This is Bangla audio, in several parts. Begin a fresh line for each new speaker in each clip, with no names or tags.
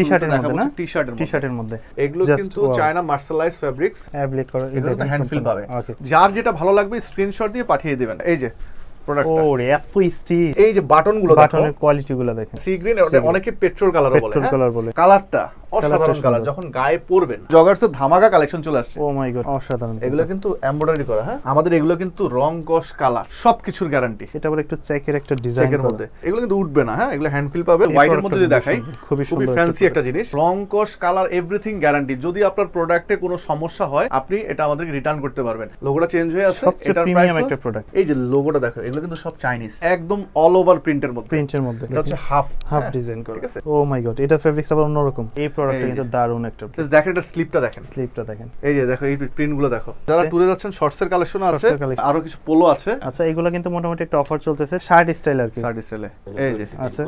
মধ্যে না? মধ্যে।
এগুলো কিন্তু চায়না মার্শালাইজ ফেব্রিক্স
অ্যাপ্লিক করে
এগুলো তো হ্যান্ড পাবে। যার যেটা ভালো লাগবে স্ক্রিনশট দিয়ে পাঠিয়ে দিবেন। এই যে
ওরে এত স্টিচ
এই যে বাটন
বাটনের কোয়ালিটি দেখেন।
সি গ্রিন অনেকে পেট্রোল কালারও বলে
পেট্রোল কালার বলে।
কালারটা অসাধারণ কালার যখন গায়ে পরবেন জগার্স ধামাকা কালেকশন চলে আসছে।
ও মাই গড অসাধারণ
এগুলো কিন্তু এমব্রয়ডারি করা হ্যাঁ? আমাদের এগুলো কিন্তু রং কস কালার সবকিছুর গ্যারান্টি
এটা বলে একটু চেকের একটা ডিজাইন
মধ্যে। এগুলো কিন্তু উঠবে না হ্যাঁ? এগুলো হ্যান্ড ফিল পাবে। হোয়াইটের মধ্যে যদি দেখাই
খুবই
ফ্যান্সি
একটা
জিনিস। রং কস কালার এভরিথিং গ্যারান্টি যদি আপনার প্রোডাক্টে কোনো সমস্যা হয় আপনি এটা আমাদেরকে রিটার্ন করতে পারবেন। লোগোটা চেঞ্জ হয়ে আছে
সবচেয়ে
প্রাইস
একটা প্রোডাক্ট
এই যে লোগোটা দেখো এগুলো কিন্তু সব চাইনিজ একদম অল ওভার প্রিন্টের মধ্যে।
প্রিন্টের মধ্যে।
এটা হচ্ছে হাফ
হাফ ডিজাইন করা।
ঠিক আছে।
ও মাই গড এটা ফেব্রিক্স আবার অন্যরকম। এই প্রোডাক্টটা কিন্তু
দারুণ
দারুণ একটা
দেখেন এটা স্লিপটা দেখেন।
স্লিপটা দেখেন।
এই যে দেখো এই প্রিন্টগুলো দেখো। যারা টুরে যাচ্ছেন শর্টস এর কালেকশন আছে। আরও কিছু পোলো আছে।
আচ্ছা এগুলো কিন্তু মোটামুটি একটা অফার চলতেছে শার্ট স্টাইল আর কি।
শার্ট স্টাইলে এই যে।
আছে।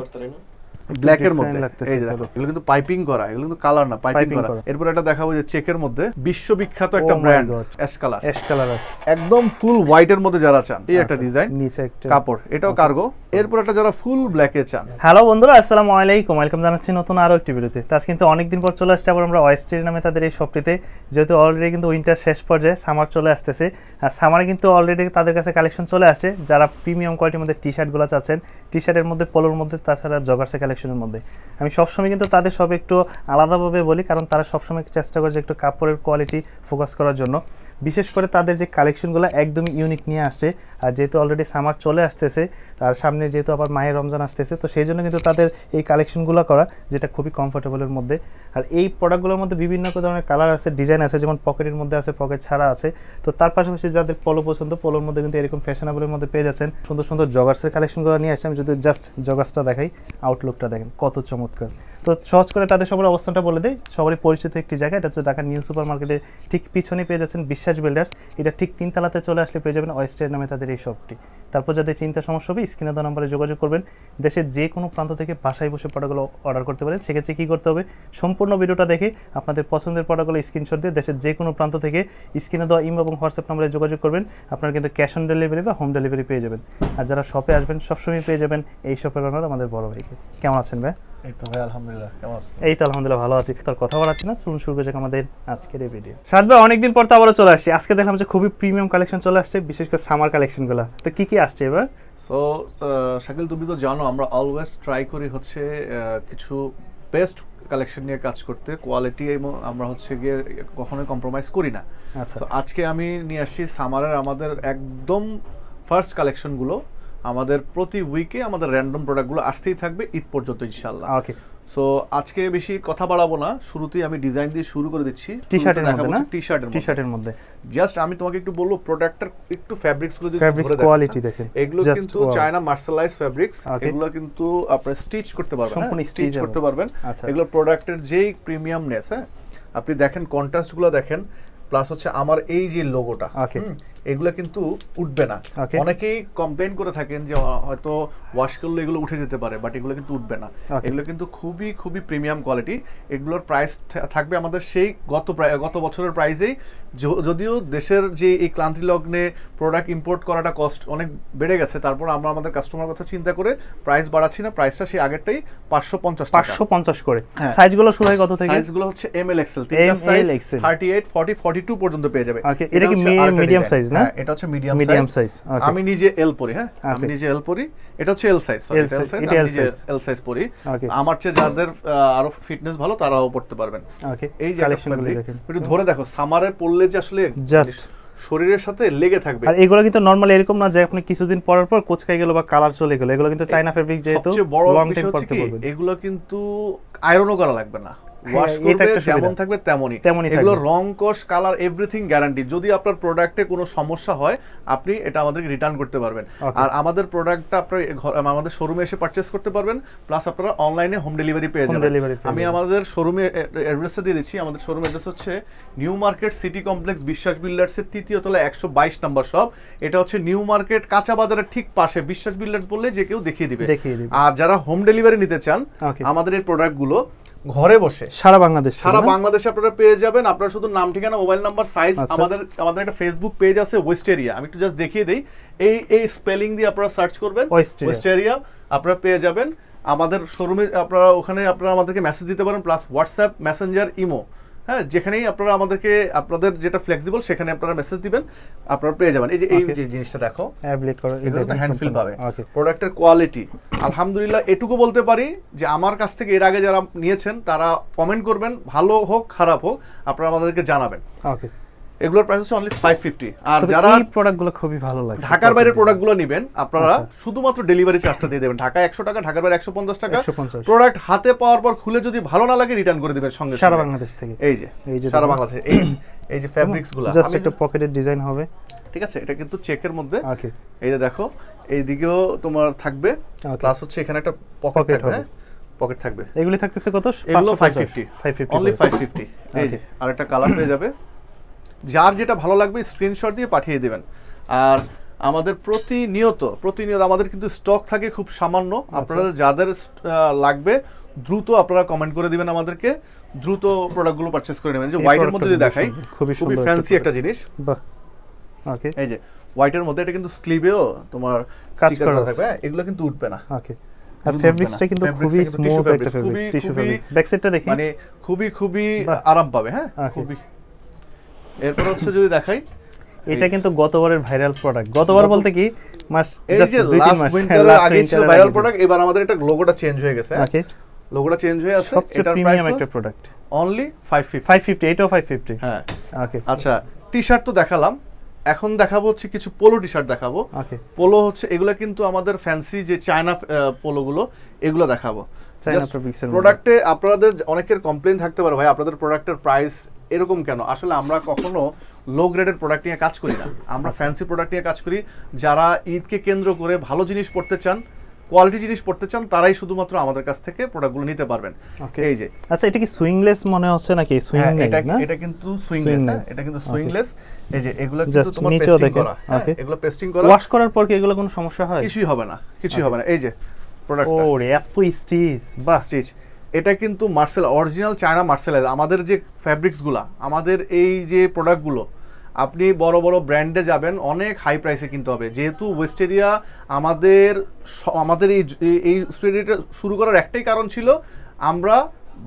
ব্ল্যাক এর মধ্যে। এই দেখো এগুলো কিন্তু পাইপিং করা এগুলো কিন্তু কালার না পাইপিং করা। এরপর এটা দেখাবো যে চেকের মধ্যে বিশ্ববিখ্যাত একটা
brand.
Ash colour
ash colour আছে।
একদম ফুল হোয়াইট এর মধ্যে যারা চান এই একটা ডিজাইন
নিচে একটা
কাপড় এটাও কার্গো এরপর একটা যারা ফুল ব্ল্যাকে চান।
হ্যালো বন্ধুরা আসসালামু আলাইকুম। ওয়েলকাম জানাচ্ছি নতুন আরও একটি ভিডিওতে তো। আজ কিন্তু অনেকদিন পর চলে আসছে আবার আমরা ওয়েস্টের নামে তাদের এই শপটিতে যেহেতু অলরেডি কিন্তু উইন্টার শেষ পর্যায়ে সামার চলে আসতেছে। আর সামারে কিন্তু অলরেডি তাদের কাছে কালেকশন চলে আসছে। যারা প্রিমিয়াম কোয়ালিটির মধ্যে টি শার্টগুলো চাচ্ছেন টি শার্টের মধ্যে পোলোর মধ্যে তাছাড়া জগার্সের কালেকশনের মধ্যে। আমি সবসময় কিন্তু তাদের সব একটু আলাদাভাবে বলি, কারণ তারা সবসময় চেষ্টা করে যে একটু কাপড়ের কোয়ালিটি ফোকাস করার জন্য। বিশেষ করে তাদের যে কালেকশনগুলো একদমই ইউনিক নিয়ে আসছে। আর যেহেতু অলরেডি সামার চলে আসতেছে আর সামনে যেহেতু আবার মায়ের রমজান আসতেছে, তো সেই জন্য কিন্তু তাদের এই কালেকশনগুলো করা, যেটা খুবই কমফোর্টেবলের মধ্যে। আর এই প্রোডাক্টগুলোর মধ্যে বিভিন্ন ধরনের কালার আছে ডিজাইন আছে, যেমন পকেটের মধ্যে আছে পকেট ছাড়া আছে। তো তার পাশাপাশি যাদের পলো পছন্দ পোলোর মধ্যে কিন্তু এরকম ফ্যাশনেবলের মধ্যে পেয়ে যাচ্ছেন। সুন্দর সুন্দর জগার্সের কালেকশনগুলো নিয়ে আসছে, আমি যদি জাস্ট জগার্সটা দেখাই আউটলুকটা দেখেন, কত চমৎকার। তো সহজ করে তাদের সবার অবস্থানটা বলে দেয় সবারই পরিচিত একটি জায়গা, এটা হচ্ছে ঢাকা নিউ সুপার মার্কেটের ঠিক পিছনে পেয়ে যাচ্ছেন বিশ্বাস বিল্ডার্স এটা ঠিক তিনতলাতে চলে আসলে পেয়ে যাবেন ওয়েস্টের নামে তাদের এই শপটি তারপর যাদের চিন্তা সমস্যা হবে, স্ক্রিনে দেওয়া নম্বরে যোগাযোগ করবেন। দেশের যে কোনো প্রান্ত থেকে বাসায় বসে প্রোডাক্টগুলো অর্ডার করতে পারেন। সেক্ষেত্রে কী করতে হবে? সম্পূর্ণ ভিডিওটা দেখে আপনাদের পছন্দের প্রোডাক্টগুলো স্ক্রিনশট দিয়ে দেশের যে কোনো প্রান্ত থেকে স্ক্রিনে দেওয়া ইম এবং হোয়াটসঅ্যাপ নম্বরে যোগাযোগ করবেন। আপনারা কিন্তু ক্যাশ অন ডেলিভারি বা হোম ডেলিভারি পেয়ে যাবেন। আর যারা শপে আসবেন, সবসময় পেয়ে যাবেন এই শপের ওনার আমাদের বড় ভাইকে। কেমন আছেন ভাই?
এই তো ভাই, আলহামদুলিল্লাহ। কেমন
এই তো আলহামদুলিল্লাহ ভালো আছি। তোর কথা বলাচ্ছি না চলুন শুরু করেছে আমাদের আজকের এই ভিডিও সাদ ভাই অনেকদিন পর তো আবারও চলে আসছি। আজকে দেখলাম যে খুবই প্রিমিয়াম কালেকশন চলে আসছে বিশেষ করে সামার কালেকশনগুলো তো কি কি আসছে এবার?
সো শাকিল তুমি তো জানো আমরা অলওয়েজ ট্রাই করি হচ্ছে কিছু বেস্ট কালেকশন নিয়ে কাজ করতে। কোয়ালিটি এবং আমরা হচ্ছে গিয়ে কখনোই কম্প্রোমাইজ করি না।
আচ্ছা।
তো আজকে আমি নিয়ে আসছি সামারের আমাদের একদম ফার্স্ট কালেকশনগুলো আমাদের প্রতি উইকে আমাদের র্যান্ডম প্রোডাক্টগুলো আসতেই থাকবে ঈদ পর্যন্ত ইনশাল্লাহ
ওকে
সো আজকে বেশি কথা বাড়াবো না। শুরুতেই আমি ডিজাইন দিয়ে শুরু করে দিচ্ছি।
টি শার্টের মধ্যে না?
টি শার্টের
টি শার্টের মধ্যে।
জাস্ট আমি তোমাকে একটু বলব প্রোডাক্টটার একটু ফ্যাব্রিক্সগুলো যদি
ফ্যাব্রিক্স কোয়ালিটি
হ্যাঁ?
দেখেন
এগুলো কিন্তু চায়না মার্শালাইজ ফ্যাব্রিক্স এগুলো কিন্তু আপনারা স্টিচ করতে পারবেন
সম্পূর্ণ
স্টিচ করতে পারবেন।
আচ্ছা।
এগুলো প্রোডাক্টের যেই প্রিমিয়ামনেস হ্যাঁ? আপনি দেখেন কন্ট্রাস্টগুলো দেখেন প্লাস হচ্ছে আমার এই যে লোগোটা. এগুলো কিন্তু উঠবে না। অনেকেই কমপ্লেন করে থাকেন যে হয়তো ওয়াশ করলে এগুলো উঠে যেতে পারে বাট এগুলো কিন্তু উঠবে না। এগুলো কিন্তু খুবই খুবই প্রিমিয়াম কোয়ালিটি এগুলোর প্রাইস থাকবে আমাদের সেই গত গত বছরের প্রাইসেই যদিও দেশের যে এই ক্লান্তি লগ্নে প্রোডাক্ট ইম্পোর্ট করাটা কস্ট অনেক বেড়ে গেছে তারপর আমরা আমাদের কাস্টমার কথা চিন্তা করে প্রাইস বাড়াচ্ছি না। প্রাইসটা সেই আগেরটাই পাঁচশো পঞ্চাশ
পাঁচশো পঞ্চাশ করে।
হ্যাঁ।
সাইজগুলো শুরু হয় কত থেকে?
সাইজগুলো হচ্ছে
M
L
XL
size thirty eight forty forty two পর্যন্ত পেয়ে যাবে।
এটা কি
হচ্ছে
মি- না?
হ্যাঁ, এটা হচ্ছে মিডিয়াম
Medium
সাইজ. আমি নিজে এল পরি হ্যাঁ? আমি নিজে এল পরি। এটা হচ্ছে L size
L
L
size
আমি নিজে এল সাইজ পরি. আমার চেয়ে যাদের আরও ফিটনেস ভালো তারাও পড়তে পারবেন।
ওকে
এই যে
কালেকশনগুলো দেখেন।
একটু ধরে দেখো সামারে পড়লে যে আসলে
Just।
শরীরের সাথে লেগে থাকবে।
আর এগুলো কিন্তু নর্মালি এরকম না যে আপনি কিছুদিন পরার পর কোচকাই গেল বা কালার চলে গেল এগুলো কিন্তু চাইনা ফেব্রিক যেহেতু লং টাইম পরতে পারবেন
এগুলো কিন্তু আয়রনও করা লাগবে না। ওয়াশ
এটা
করবে। যেমন থাকবে তেমনই। এগুলো রং কস কালার এভরিথিং গ্যারান্টি যদি আপনার প্রোডাক্টে কোনো সমস্যা হয় আপনি এটা আমাদেরকে রিটার্ন করতে পারবেন। আর আমাদের প্রোডাক্টটা আপনার আমাদের শোরুমে এসে পারচেজ করতে পারবেন প্লাস আপনারা অনলাইনে হোম ডেলিভারি পেয়ে যাবেন। আমি আমাদের শোরুমে অ্যাড্রেসটা দিয়ে দিচ্ছি। আমাদের শোরুম অ্যাড্রেস হচ্ছে new market city complex Biswas বিল্ডার্সের তৃতীয় তলা একশো বাইশ নম্বর শপ এটা হচ্ছে নিউ মার্কেট কাঁচা বাজারের ঠিক পাশে। বিশ্বাস বিল্ডার্স বললে যে কেউ দেখিয়ে দিবে। আর যারা হোম ডেলিভারি নিতে চান আমাদের এই প্রোডাক্টগুলো ঘরে বসে।
সারা বাংলাদেশ
সারা বাংলাদেশে আপনারা পেয়ে যাবেন। আপনারা শুধু নাম ঠিকানা মোবাইল নাম্বার সাইজ। আমাদের আমাদের একটা ফেসবুক পেজ আছে ওয়েস্ট এরিয়া আমি একটু জাস্ট দেখিয়ে দেই। এই এই স্পেলিং দিয়ে আপনারা সার্চ করবেন। ওয়েস্ট এরিয়া আপনারা পেয়ে যাবেন। আমাদের শোরুমে আপনারা ওখানে আপনারা আমাদেরকে মেসেজ দিতে পারেন প্লাস হোয়াটসঅ্যাপ মেসেঞ্জার ইমো হ্যাঁ যেখানেই আপনারা আমাদেরকে আপনাদের যেটা ফ্লেক্সিবল সেখানে আপনারা মেসেজ দিবেন আপনারা পেয়ে যাবেন। এই যে এই যে জিনিসটা দেখো
অ্যাপ্লিক করো
এটা তো হ্যান্ড ফিল পাবে। প্রোডাক্টের কোয়ালিটি আলহামদুলিল্লাহ এটুকু বলতে পারি যে আমার কাছ থেকে এর আগে যারা নিয়েছেন তারা কমেন্ট করবেন ভালো হোক খারাপ হোক আপনারা আমাদেরকে জানাবেন।
ওকে
এগুলোর প্রাইস হচ্ছে অনলি ফাইভ ফিফটি আর যারা
এই প্রোডাক্টগুলো খুবই ভালো লাগে।
ঢাকার বাইরের প্রোডাক্টগুলো নেবেন আপনারা
আচ্ছা।
শুধুমাত্র ডেলিভারি চার্জটা দিয়ে দেবেন। ঢাকা একশো টাকা ঢাকার বাইরে একশো পঞ্চাশ টাকা। প্রোডাক্ট হাতে পাওয়ার পর খুলে যদি ভালো না লাগে রিটার্ন করে দিবেন সঙ্গে
সারা বাংলাদেশ থেকে।
এই যে
এই যে
সারা। বাংলাদেশে। এই এই যে ফ্যাব্রিক্সগুলো
জাস্ট একটা পকেটের ডিজাইন হবে।
ঠিক আছে এটা কিন্তু চেকের মধ্যে।
ওকে
এই যে দেখো এইদিকেও তোমার থাকবে. প্লাস হচ্ছে এখানে একটা পকেট থাকবে
হবে।
হ্যাঁ? পকেট থাকবে।
এগুলি থাকতেছে কত?
এগুলো ফাইভ ফিফটি
550
অনলি
করে।
ফাইভ ফিফটি এই যে আর একটা কালার পেয়ে যাবে। যার যেটা ভালো লাগবে স্ক্রিনশট দিয়ে পাঠিয়ে দেবেন। আর আমাদের প্রতিনিয়ত প্রতিনিয়ত আমাদের কিন্তু স্টক থাকে খুব সামান্য।
আচ্ছা।
আপনারা যাদের লাগবে দ্রুত আপনারা কমেন্ট করে দিবেন আমাদেরকে। দ্রুত প্রোডাক্টগুলো পারচেজ করে নেবেন। যে হোয়াইটের মধ্যে যদি দেখাই
খুবই
খুবই ফ্যান্সি একটা জিনিস।
ওকে
এই যে হোয়াইটের মধ্যে এটা কিন্তু স্লিভেও তোমার
কাজ
স্টিকার
করা
থাকবে। হ্যাঁ, এগুলো কিন্তু উঠবে না।
ওকে আর ফেব্রিক্সটা কিন্তু খুবই স্মুথ একটা ফেব্রিক্স টিস্যু ফেব্রিক্স ব্যাক সাইডটা দেখি।
মানে খুবই খুবই আরাম পাবে। হ্যাঁ. খুবই এরপর হচ্ছে যদি দেখাই
এটা কিন্তু গতবারের ভাইরাল প্রোডাক্ট গতবার বলতে কি মাস
এই যে লাস্ট উইন্টারের আগে ছিল ভাইরাল প্রোডাক্ট এবার আমাদের এটা লোগোটা চেঞ্জ হয়ে গেছে।
ওকে
লোগোটা চেঞ্জ হয়ে আছে এটার
প্রিমিয়াম
প্রাইস
একটা প্রোডাক্ট
অনলি 550
550 এটাও 550
হ্যাঁ।
ওকে
আচ্ছা টি-শার্ট তো দেখালাম। এখন দেখাবো হচ্ছে কিছু পোলো টি-শার্ট দেখাবো।
ওকে
পোলো হচ্ছে এগুলো কিন্তু আমাদের ফ্যান্সি যে চায়না পোলোগুলো এগুলো দেখাবো। প্রোডাক্টে আপনাদের অনেকের কমপ্লেন থাকতে পারে ভাই আপনাদের প্রোডাক্টের প্রাইস এরকম কেন? আসলে আমরা কখনো লো গ্রেডের প্রোডাক্ট নিয়ে কাজ করি না। আমরা। ফ্যান্সি প্রোডাক্ট নিয়ে কাজ করি যারা ঈদকে কেন্দ্র করে ভালো জিনিস পড়তে চান কোয়ালিটি জিনিস পড়তে চান তারাই শুধুমাত্র আমাদের কাছ থেকে প্রোডাক্টগুলো নিতে পারবেন। এই যে
আচ্ছা এটা কি সুইংলেস মনে হচ্ছে নাকি? সুইং
হ্যাঁ, এটা এটা কিন্তু সুইংলেস
নেই।
এটা কিন্তু সুইংলেস এই যে এগুলো কিন্তু তোমার পেস্টিং করা। হ্যাঁ,
Okay.
এগুলো পেস্টিং করা।
ওয়াশ করার পর কি এগুলো কোনো সমস্যা হয়?
কিছুই হবে না কিছুই হবে না। এই যে প্রোডাক্টটা
ওরে এত স্টিচ বাহ।
স্টিচ এটা কিন্তু মার্সেল অরিজিনাল চায়না মার্সেলাইজ আমাদের যে ফ্যাব্রিক্সগুলো আমাদের এই যে প্রোডাক্টগুলো আপনি বড় বড় ব্র্যান্ডে যাবেন অনেক হাই প্রাইসে কিনতে হবে। যেহেতু ওয়েস্টেরিয়া আমাদের স- আমাদের এই এই- স্টুডিওটা শুরু করার একটাই কারণ ছিল আমরা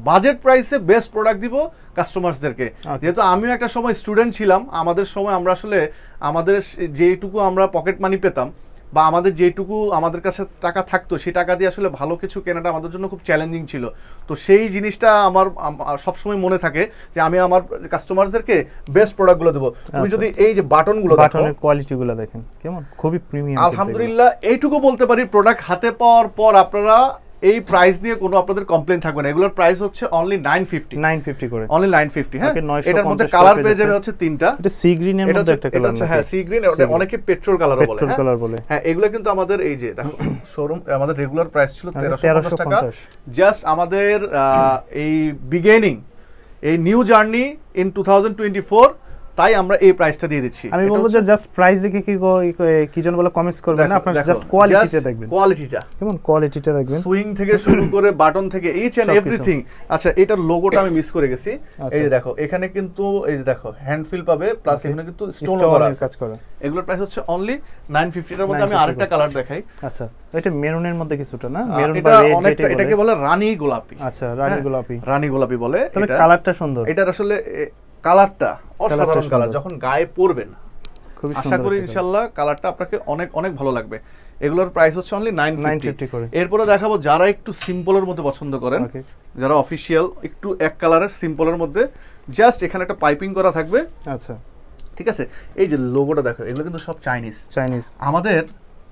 বাজেট প্রাইসে বেস্ট প্রোডাক্ট দিব কাস্টমার্সদেরকে যেহেতু আমিও একটা সময় স্টুডেন্ট ছিলাম আমাদের সময় আমরা আসলে আমাদের যেইটুকু আমরা পকেট মানি পেতাম বা আমাদের যেটুকু আমাদের কাছে টাকা থাকতো সেই টাকা দিয়ে আসলে ভালো কিছু কেনাটা আমাদের জন্য খুব চ্যালেঞ্জিং ছিল। তো সেই জিনিসটা আমার সবসময় মনে থাকে যে আমি আমার কাস্টমারদেরকে বেস্ট প্রোডাক্টগুলো দেবো। তুমি
আচ্ছা।
যদি এই যে বাটনগুলো দেখো
বাটনের কোয়ালিটিগুলো দেখেন কেমন? খুবই প্রিমিয়াম
আলহামদুলিল্লাহ এইটুকু বলতে পারি প্রোডাক্ট হাতে পাওয়ার পর আপনারা এই প্রাইস নিয়ে কোনো আপনাদের কমপ্লেন থাকবে না। এগুলোর প্রাইস হচ্ছে অনলি নাইন ফিফটি
950 করে।
অনলি নাইন ফিফটি হ্যাঁ?
Okay, 950
এটার মধ্যে কালার
পেয়ে
যাবে হচ্ছে তিনটা।
এটা সি গ্রিনের
এটা
মধ্যে একটা
এটা
কালার
হচ্ছে হ্যাঁ সি গ্রিন অনেকে পেট্রোল কালারও বলে
পেট্রোল
হ্যাঁ?
কালার বলে।
হ্যাঁ এগুলো কিন্তু আমাদের এই যে দেখো শোরুম আমাদের রেগুলার প্রাইস ছিল
আগে
তেরোশো পঞ্চাশ টাকা। জাস্ট আমাদের এই বিগেনিং এই new journey in two thousand twenty four তাই আমরা এই প্রাইসটা দিয়ে দিচ্ছি।
আমি বলব যে জাস্ট প্রাইস দেখে কি কি জন বলে কমেন্টস করবেন না? আপনারা জাস্ট কোয়ালিটিটা দেখবেন।
কোয়ালিটিটা
কেমন কোয়ালিটিটা দেখবেন?
সুইং থেকে শুরু করে বাটন থেকে ইচ এন্ড এভরিথিং আচ্ছা এটার লোগোটা আমি মিস করে গেছি।
আচ্ছা।
এই যে দেখো এখানে কিন্তু এই যে দেখো হ্যান্ড ফিল পাবে প্লাস এখানে কিন্তু স্টোন করা
কাজ করা।
এগুলোর প্রাইস হচ্ছে অনলি 950 এর মধ্যে আমি আরেকটা কালার দেখাই।
আচ্ছা এটা মেরুনের মধ্যে কিছুটা না? মেরুন বা
এটা
রেড
অনেকটা এটাকে বলে রানী গোলাপি।
আচ্ছা রানী
হ্যাঁ,
গোলাপি।
রানী গোলাপি বলে এটা।
কালারটা সুন্দর।
এটা আসলে কালারটা অসাধারণ কালার যখন গায়ে পরবেন আশা করি ইনশাল্লাহ কালারটা আপনাকে অনেক অনেক ভালো লাগবে। এগুলোর প্রাইস হচ্ছে অনলি নাইন
950 করে।
এরপরে দেখাবো যারা একটু সিম্পলের মধ্যে পছন্দ করেন যারা অফিসিয়াল একটু এক কালারের সিম্পলের মধ্যে জাস্ট এখানে একটা পাইপিং করা থাকবে।
আচ্ছা।
ঠিক আছে? এই যে লোগোটা দেখো এগুলো কিন্তু সব চাইনিজ
চাইনিজ
আমাদের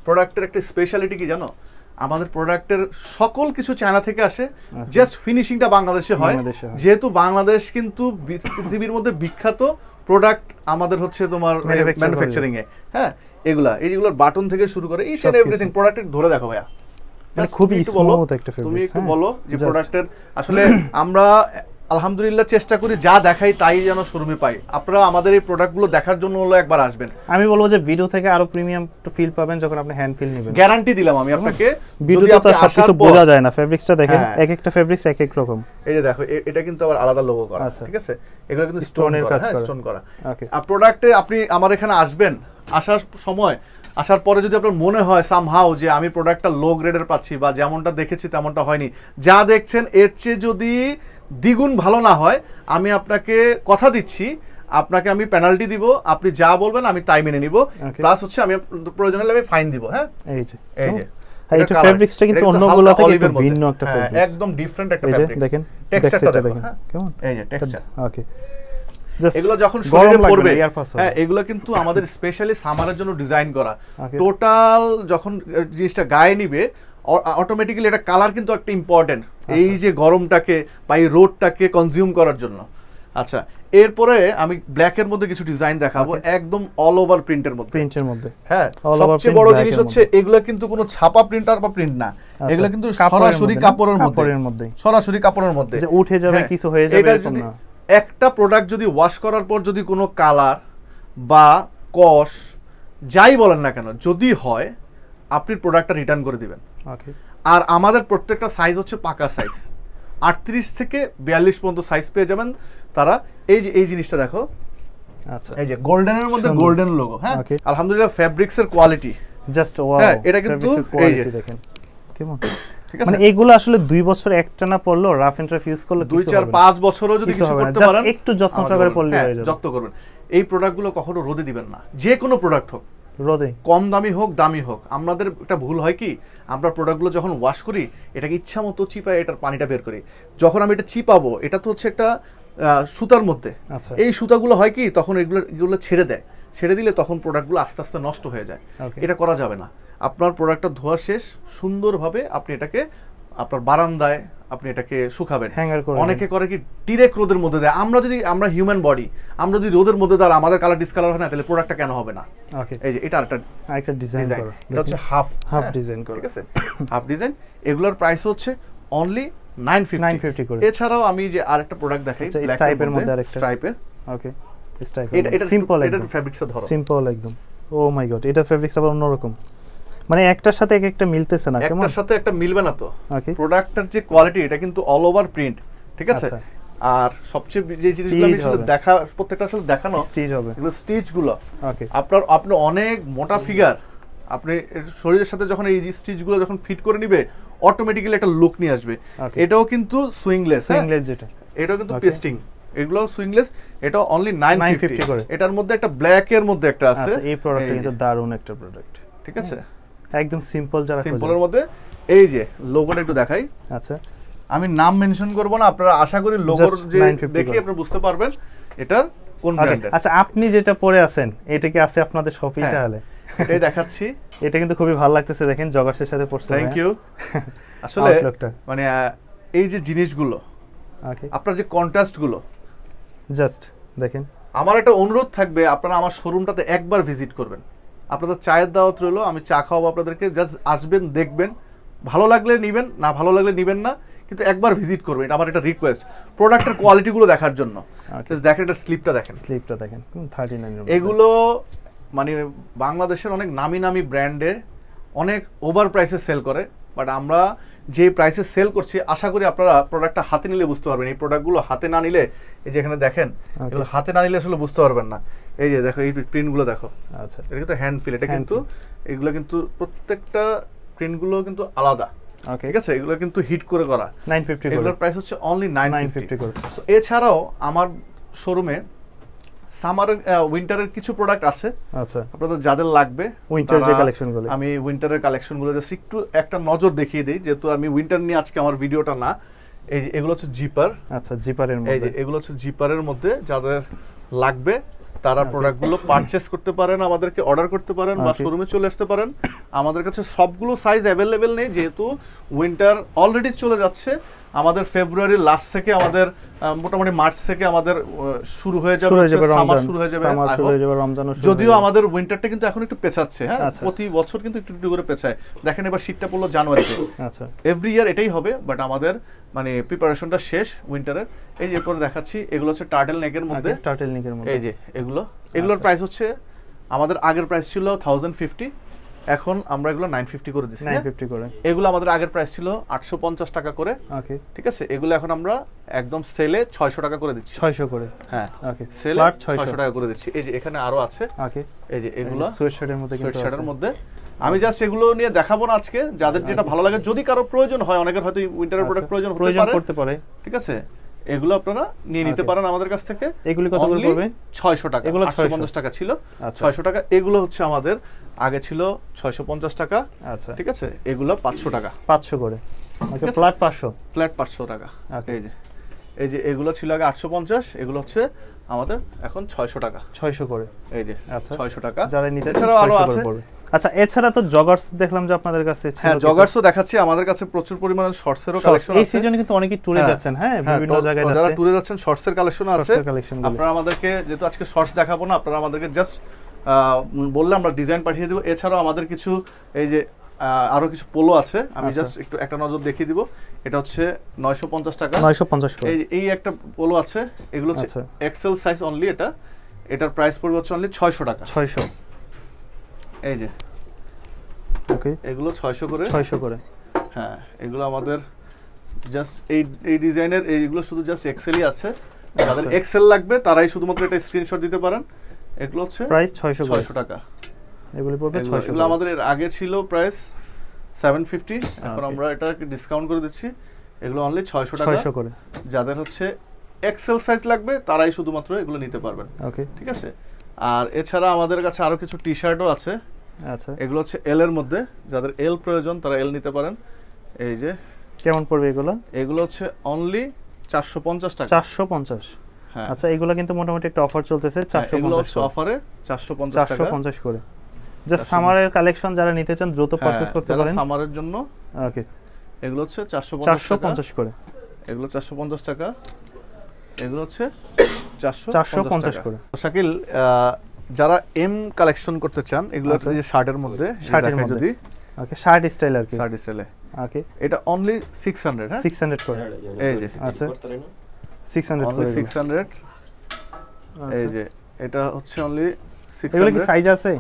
প্রোডাক্টের একটা স্পেশালিটি কি জানো? আমাদের প্রোডাক্টের সকল কিছু চায়না থেকে আসে জাস্ট ফিনিশিংটা বাংলাদেশে হয়।
হয়।
যেহেতু বাংলাদেশ কিন্তু পৃথিবীর মধ্যে বিখ্যাত প্রোডাক্ট আমাদের হচ্ছে তোমার ম্যানুফ্যাকচারিং এ। হ্যাঁ এগুলা এই যেগুলোর বাটন থেকে শুরু করে ইচ এন্ড এভরিথিং প্রোডাক্টের ধরে দেখো ভাইয়া।
মানে খুবই
তুমি একটা তুমি একটু
হ্যাঁ?
বলো যে প্রোডাক্টের আসলে আমরা আলহামদুলিল্লাহ চেষ্টা করি যা দেখাই তাই যেন শোরুমে পাই। আপনারা আমাদের এই প্রোডাক্টগুলো দেখার জন্য হলো একবার আসবেন।
আমি বলব যে ভিডিও থেকে আরও প্রিমিয়াম ফিল পাবেন যখন আপনি হ্যান্ড ফিল নেবেন।
গ্যারান্টি দিলাম আমি আপনাকে। যদি
ভিডিওতে তো সবকিছু বোঝা যায় না ফেব্রিক্সটা দেখেন
হ্যাঁ।
এক একটা ফেব্রিক্স এক এক রকম।
এই যে দেখো এটা কিন্তু আবার আলাদা লোগো করা
আচ্ছা।
ঠিক আছে? এগুলো কিন্তু
Stone
স্টোন
এর
করা
কাজ
হ্যাঁ স্টোন করা।
ওকে
আর প্রোডাক্টে আপনি আমার এখানে আসবেন আসার সময় আসার পরে যদি আপনার মনে হয় সাম সামহাও যে আমি প্রোডাক্টটা লো গ্রেডের পাচ্ছি বা যেমনটা দেখেছি তেমনটা হয়নি যা দেখছেন এর চেয়ে যদি দ্বিগুণ ভালো না হয় আমি আপনাকে কথা দিচ্ছি আপনাকে আমি পেনাল্টি দিব আপনি যা বলবেন আমি তাই মেনে নিব প্লাস হচ্ছে আমি প্রয়োজন হলে আমি ফাইন দিব হ্যাঁ?
এই যে
এই যে।
হ্যাঁ, এটা ফেব্রিক্সটা কিন্তু অন্যগুলো থেকে একটু ভিন্ন একটা
হ্যাঁ,
ফেব্রিক্স
একদম ডিফারেন্ট একটা ফেব্রিক্স
দেখেন
টেক্সচারটা দেখেন।
দেখেন কেমন?
এই যে টেক্সচার
ওকে জাস্ট
এগুলো যখন শরীরে পড়বে। হ্যাঁ এগুলো কিন্তু আমাদের স্পেশালি সামারের জন্য ডিজাইন করা। টোটাল যখন জিনিসটা গায়ে নিবে অটোমেটিক্যালি এটা কালার কিন্তু একটা ইম্পর্টেন্ট এই যে গরমটাকে বা এই রোদটাকে কনজিউম করার জন্য। আচ্ছা এরপরে আমি ব্ল্যাকের মধ্যে কিছু ডিজাইন দেখাবো একদম অল ওভার প্রিন্টের মধ্যে।
প্রিন্টের মধ্যে।
হ্যাঁ সবচেয়ে বড় জিনিস হচ্ছে এগুলো কিন্তু কোনো ছাপা প্রিন্টার বা প্রিন্ট না।
আচ্ছা,
এগুলো কিন্তু সরাসরি কাপড়ের মধ্যে। সরাসরি কাপড়ের মধ্যে।
যে উঠে যাবে
হ্যাঁ,
কিছু হয়ে যাবে
এটা যদি একটা প্রোডাক্ট যদি ওয়াশ করার পর যদি কোনো কালার বা কস যাই বলেন না কেন যদি হয় আপনি প্রোডাক্টটা রিটার্ন করে দিবেন।
ওকে
আর আমাদের প্রত্যেকটা সাইজ হচ্ছে পাকা সাইজ আটত্রিশ থেকে বিয়াল্লিশ পর্যন্ত সাইজ পেয়ে যাবেন তারা। এই যে এই জিনিসটা দেখো।
আচ্ছা।
এই যে গোল্ডেনের মধ্যে গোল্ডেন লোগো হ্যাঁ. আলহামদুলিল্লাহ ফ্যাব্রিক্স এর কোয়ালিটি
জাস্ট ওয়াও
হ্যাঁ, এটা কিন্তু এই যে-
দেখেন। কেমন? মানে এগুলো আসলে দুই বছর একটানা পড়ল রাফ এন্ড ইউজ করলে
দুই চার পাঁচ বছরও যদি
কিছু
করতে পারেন
একটু যত্ন সহকারে। পড়লেই
হ্যাঁ,
যাবে।
যত্ন করবেন। এই প্রোডাক্টগুলো কখনো রোদে দিবেন না। যে কোনো প্রোডাক্ট হোক।
রোদে।
কম দামি হোক দামি হোক। আমাদের একটা ভুল হয় কি? আমরা প্রোডাক্টগুলো যখন ওয়াশ করি এটাকে ইচ্ছা মতো চিপায় এটার পানিটা বের করি। যখন আমি এটা চিপাবো এটা তো হচ্ছে একটা সুতার মধ্যে।
আচ্ছা।
এই সুতাগুলো হয় কি? তখন এগুলো এগুলো ছেড়ে দেয়। ছেড়ে দিলে তখন প্রোডাক্টগুলো আস্তে আস্তে নষ্ট হয়ে যায়. এটা করা যাবে না। আপনার প্রোডাক্টটা ধোয়া শেষ সুন্দরভাবে আপনি এটাকে আপনার বারান্দায় আপনি এটাকে শুকাবেন। অনেকে করে কি ডিরেক্ট রোদের মধ্যে দেয়। আমরা যদি আমরা হিউম্যান বডি আমরা যদি রোদের মধ্যে আর আমাদের কালার ডিসকালার হয় না তাহলে প্রোডাক্টটা কেন হবে না? এই যে এটা আরেকটা
একটা ডিজাইন
এটা হচ্ছে হাফ
হাফ ডিজাইন করা
ঠিক আছে? হাফ ডিজাইন এগুলোর প্রাইস হচ্ছে অনলি নাইন
950 করে।
এছাড়াও আমি যে আরেকটা প্রোডাক্ট দেখাই
আচ্ছা,
black
stripe মধ্যে আরেকটা।
স্ট্রাইপের
ওকে সিম্পল
এটা
একদম।
ফ্যাব্রিক্সে ধরো।
সিম্পল একদম। ও মাই গড এটা আবার অন্যরকম। মানে একটার সাথে এক একটা মিলতেছে না কেমন?
একটার সাথে একটা মিলবে না তো।
ওকে
প্রোডাক্টটার যে কোয়ালিটি এটা কিন্তু অল ওভার প্রিন্ট ঠিক আছে?
আচ্ছা।
আর সবচেয়ে যে জিনিসগুলো আমি দেখা প্রত্যেকটা আসলে দেখানো
স্টিচ হবে।
এগুলো স্টিচগুলো
ওকে
আপনার আপনি অনেক মোটা ফিগার আপনি শরীরের সাথে যখন এই স্টিচগুলো যখন ফিট করে নিবে অটোমেটিক্যালি একটা লুক নিয়ে আসবে। এটাও কিন্তু সুইংলেস হ্যাঁ?
ইংলিশ যেটা।
এটাও কিন্তু. পেস্টিং এগুলো সুইংলেস এটা অনলি নাইন
950 করে।
এটার মধ্যে একটা ব্ল্যাক এর মধ্যে একটা আছে।
আচ্ছা এই প্রোডাক্টটা কিন্তু দারুণ একটা প্রোডাক্ট
ঠিক আছে?
একদম সিম্পল যারা
সিম্পলের। মধ্যে। এই যে লোগোটা একটু দেখাই।
আচ্ছা।
আমি নাম মেনশন করব না আপনারা আশা করি লোগোর যে
950
দেখি আপনারা বুঝতে পারবেন এটার কোন ব্র্যান্ডের
আচ্ছা আপনি যেটা পরে আছেন এটা কি আছে আপনাদের শপে
হ্যাঁ।
তাহলে?
এটাই দেখাচ্ছি।
এটা কিন্তু খুবই ভালো লাগতেছে দেখেন জগার্সের সাথে পড়ছে
থ্যাংক ইউ আসলে মানে এই যে জিনিসগুলো আপনার যে কন্ট্রাস্টগুলো
জাস্ট দেখেন।
আমার একটা অনুরোধ থাকবে আপনারা আমার শোরুমটাতে একবার ভিজিট করবেন। আপনাদের চায়ের দাওয়াত রইল আমি চা খাওয়াবো আপনাদেরকে জাস্ট আসবেন দেখবেন। ভালো লাগলে নিবেন না ভালো লাগলে নিবেন না কিন্তু একবার ভিজিট করবেন এটা আমার একটা রিকোয়েস্ট প্রোডাক্টের কোয়ালিটিগুলো দেখার জন্য। দেখেন এটা স্লিপটা দেখেন।
স্লিপটা দেখেন থার্টি নাইন
এগুলো মানে বাংলাদেশের অনেক নামি নামি ব্র্যান্ডে অনেক ওভার প্রাইসে সেল করে। বাট আমরা যে প্রাইসে সেল করছি আশা করি আপনারা প্রোডাক্টটা হাতে নিলে বুঝতে পারবেন। এই প্রোডাক্টগুলো হাতে না নিলে এই যে এখানে দেখেন এগুলো হাতে না নিলে আসলে বুঝতে পারবেন না। এই যে দেখো এই প্রিন্টগুলো দেখো।
আচ্ছা।
এটা কিন্তু হ্যান্ড ফিল এটা কিন্তু এগুলো কিন্তু প্রত্যেকটা প্রিন্টগুলো কিন্তু আলাদা।
ওকে
ঠিক আছে? এগুলো কিন্তু হিট করে করা।
নাইন ফিফটি করে।
এগুলোর প্রাইস হচ্ছে অনলি নাইন
950 করে।
এছাড়াও আমার শোরুমে সামারের উইন্টারের কিছু প্রোডাক্ট আছে।
আচ্ছা।
আপনাদের যাদের লাগবে
উইন্টার যে
তারা-
collection গুলো।
আমি উইন্টারের কালেকশনগুলো জাস্ট একটু একটা নজর দেখিয়ে দিই যেহেতু আমি উইন্টার নিয়ে আজকে আমার ভিডিওটা না। এই যে এগুলো হচ্ছে জিপার
আচ্ছা জিপারের
এই যে এগুলো হচ্ছে জিপারের মধ্যে যাদের লাগবে তারা প্রোডাক্টগুলো পারচেস করতে পারেন আমাদেরকে অর্ডার করতে পারেন বা শোরুমে চলে আসতে পারেন। আমাদের কাছে সবগুলো সাইজ অ্যাভেলেবেল নেই যেহেতু উইন্টার অলরেডি চলে যাচ্ছে। আমাদের ফেব্রুয়ারির লাস্ট থেকে আমাদের মোটামুটি মার্চ থেকে আমাদের শুরু হয়ে যাবে
শুরু হয়ে যাবে
সামার
রমজান।
শুরু হয়ে যাবে।
Summer শুরু হয়ে যাবে রমজানও শুরু
যদিও আমাদের উইন্টারটা কিন্তু এখন একটু পেছাচ্ছে হ্যাঁ?
আচ্ছা।
প্রতি বছর কিন্তু একটু একটু করে পেছায়। দেখেন এবার শীতটা পড়ল জানুয়ারিতে
আচ্ছা।
এভরি ইয়ার এটাই হবে বাট আমাদের মানে প্রিপারেশনটা শেষ উইন্টারের এই যে এরপরে দেখাচ্ছি এগুলো হচ্ছে টার্টেল নেকের মধ্যে।
টার্টেল নিকের মধ্যে।
এই যে এগুলো। এগুলোর
আচ্ছা।
প্রাইস হচ্ছে আমাদের আগের প্রাইস ছিল থাউজেন্ড ফিফটি এখন আমরা এগুলো নাইন ফিফটি করে দিচ্ছি হ্যাঁ?
950 করে।
এগুলো আমাদের আগের প্রাইস ছিল আটশো পঞ্চাশ টাকা করে।
ওকে
ঠিক আছে? এগুলো এখন আমরা একদম সেলে ছয়শো টাকা করে দিচ্ছি।
600 করে।
হ্যাঁ।
ওকে
সেলে
600
টাকা করে দিচ্ছি। এই যে এখানে আরও আছে।
ওকে
এই যে এগুলো।
সোয়েটশার্টের মধ্যে কিন্তু
সোয়েটশার্টের মধ্যে। আমি জাস্ট এগুলো নিয়ে দেখাবো না আজকে। যাদের যেটা ভালো লাগে যদি কারও প্রয়োজন হয় অনেকের হয়তো উইন্টারের
আচ্ছা,
প্রোডাক্ট প্রয়োজন হতে
প্রয়োজন করতে পারে।
ঠিক আছে? এগুলো আপনারা নিয়ে নিতে পারেন আমাদের কাছ থেকে।
এগুলি কত করে পড়বে?
600 টাকা।
এগুলো
850
600
টাকা ছিল।
আচ্ছা।
600 টাকা। এগুলো হচ্ছে আমাদের আগে ছিল 650 টাকা।
আচ্ছা।
ঠিক আছে? এগুলো 500 টাকা।
500 করে। ওকে ফ্ল্যাট 500
ফ্ল্যাট 500 টাকা. এই যে। এই যে এগুলো ছিল আগে 850 এগুলো হচ্ছে আমাদের এখন 600 টাকা।
600 করে।
এই যে
আচ্ছা।
600 টাকা।
যারা নিতে চান আরও
আছে।
আচ্ছা এছাড়া তো জগার্স দেখলাম যে আপনাদের কাছে
হ্যাঁ জগার্সও দেখাচ্ছি। আমাদের কাছে প্রচুর পরিমাণে শর্টসেরও কালেকশন
এই সিজনে কিন্তু অনেকেই ট্যুরে
হ্যাঁ,
যাচ্ছেন হ্যাঁ
হ্যাঁ,
বিভিন্ন জায়গায়
যারা ট্যুরে যাচ্ছেন শর্টসের কালেকশন আছে। আপনারা আমাদেরকে যেহেতু আজকে শর্টস দেখাবো না আপনারা আমাদেরকে জাস্ট বললে আমরা ডিজাইন পাঠিয়ে দেবো। এছাড়াও আমাদের কিছু এই যে আরও কিছু পোলো আছে। আমি
আচ্ছা।
জাস্ট একটু একটা নজর দেখিয়ে দিব। এটা হচ্ছে নয়শো পঞ্চাশ টাকা।
950 করে।
এই এই একটা পোলো আছে। এগুলো হচ্ছে
আচ্ছা।
এক্সেল সাইজ অনলি এটা। এটার প্রাইস পড়বে হচ্ছে অনলি ছয়শো টাকা।
600
এই যে।
ওকে
এগুলো ছয়শো করে?
600 করে।
হ্যাঁ এগুলো আমাদের জাস্ট এই এই ডিজাইনের এইগুলো শুধু জাস্ট এক্সেলই আছে। যাদের
আচ্ছা।
এক্সেল লাগবে তারাই শুধুমাত্র এটা স্ক্রিনশট দিতে পারেন। এগুলো হচ্ছে
প্রাইস 600 করে।
ছয়শো টাকা।
এগুলি পড়বে 600
এগুলো আমাদের এর আগে ছিল প্রাইস সেভেন ফিফটি এখন আমরা এটা ডিসকাউন্ট করে দিচ্ছি। এগুলো অনলি ছয়শো টাকা।
600 করে।
যাদের হচ্ছে এক্সেল সাইজ লাগবে তারাই শুধুমাত্র এগুলো নিতে পারবেন।
ওকে
ঠিক আছে? আর এছাড়া আমাদের কাছে আরও কিছু টি শার্টও আছে।
আচ্ছা।
এগুলো হচ্ছে এল এর মধ্যে। যাদের এল প্রয়োজন তারা এল নিতে পারেন। এই যে।
কেমন পড়বে এগুলো?
এগুলো হচ্ছে অনলি চারশো পঞ্চাশ টাকা।
450
হ্যাঁ।
আচ্ছা এগুলো কিন্তু মোটামুটি একটা অফার চলতেছে
হ্যাঁ, এগুলো হচ্ছে অফারে চারশো পঞ্চাশ টাকা।
450 করে। জাস্ট সামারের কালেকশন যারা নিতে চান দ্রুত
হ্যাঁ,
পারচেজ করতে পারেন।
সামারের জন্য।
ওকে
এগুলো হচ্ছে চারশো চারশো
পঞ্চাশ করে।
এগুলো চারশো পঞ্চাশ টাকা। এগুলো হচ্ছে চারশো
450 করে।
শাকিল যারা এম কালেকশন করতে চান এগুলো হচ্ছে
আচ্ছা।
যে শার্টের মধ্যে
শার্টের মধ্যে।
যদি।
ওকে শার্ট স্টাইল আর কি।
শার্টি সেলে
ওকে।
এটা অনলি সিক্স হান্ড্রেড হ্যাঁ?
600 করে।
এই যে
আচ্ছা। 600 করে।
সিক্স হান্ড্রেড এই
আচ্ছা।
যে এটা হচ্ছে অনলি সিক্স
এগুলো কি সাইজ আছে?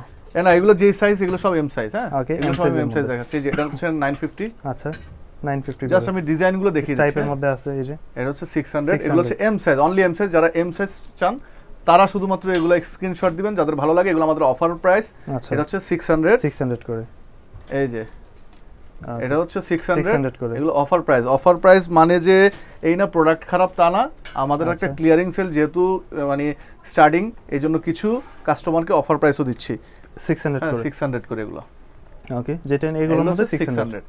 না এগুলো যে সাইজ এগুলো সব এম সাইজ হ্যাঁ? এগুলো
M
সব এম সাইজ এই যে এটা হচ্ছে নাইন ফিফটি
আচ্ছা। 950
জাস্ট আমি ডিজাইনগুলো দেখিয়ে দিচ্ছি।
টাইপের। মধ্যে আছে এই যে।
এটা হচ্ছে সিক্স হান্ড্রেড
600
এগুলো হচ্ছে M size only M size যারা এম সাইজ চান তারা শুধুমাত্র এগুলো স্ক্রিনশট দিবেন যাদের ভালো লাগে এগুলো আমাদের অফার প্রাইস
আচ্ছা।
এটা হচ্ছে সিক্স হান্ড্রেড
600 করে।
এই যে। এটা হচ্ছে সিক্স হান্ড্রেড
600 করে।
এগুলো অফার প্রাইস অফার প্রাইস মানে যে এই না প্রোডাক্ট খারাপ তা না। আমাদের একটা
আচ্ছা।
ক্লিয়ারিং সেল যেহেতু মানে স্টার্টিং এই জন্য কিছু কাস্টমারকে অফার প্রাইসও দিচ্ছি।
600
হ্যাঁ
করে।
সিক্স হান্ড্রেড করে এগুলো।
ওকে যেটা এগুলোর মধ্যে 600
হান্ড্রেড